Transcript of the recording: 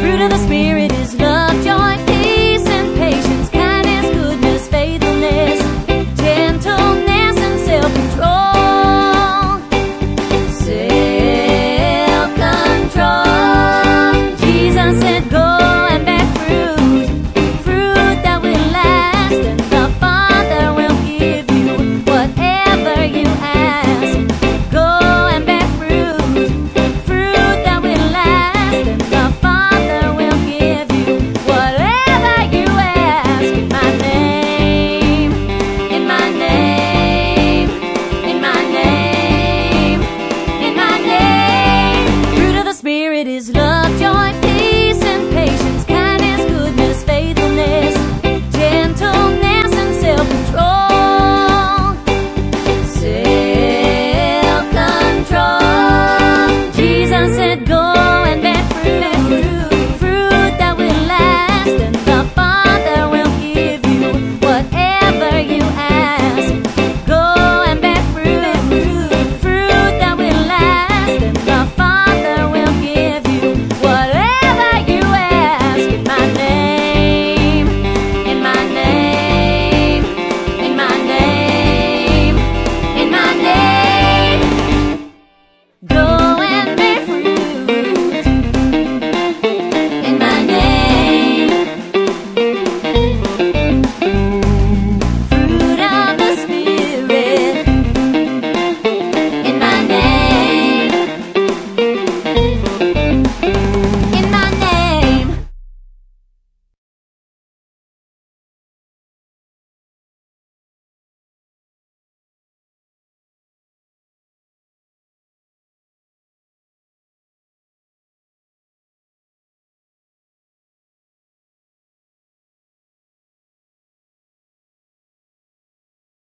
Fruit of the spirit.